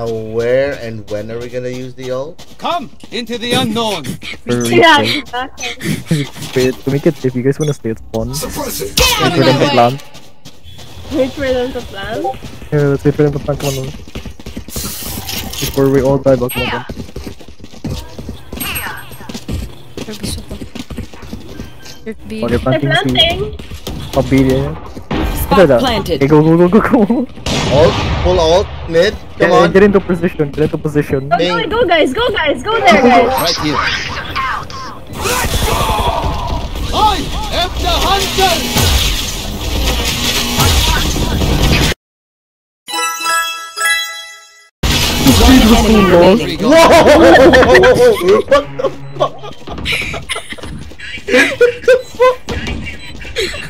Now where and when are we gonna use the ult? Come into the unknown. Yeah, exactly. Wait, to make it, if you guys wanna stay at spawn, Suppressing. wait for them to plant. Wait for them to plan. Yeah, let's wait for them to plant. Come on. Before we all die back, come on. Pero gusto ko. You're being... Okay, They're planting si planting. Pabilia. Planted. Okay, go, go, go, go, go. Ult, full ult, mid, come Yeah, on. Get into position, get into position. Go, go, go, guys, go, guys, go there, guys. Right here. I am the hunter. One enemy remaining. Whoa! what the fuck?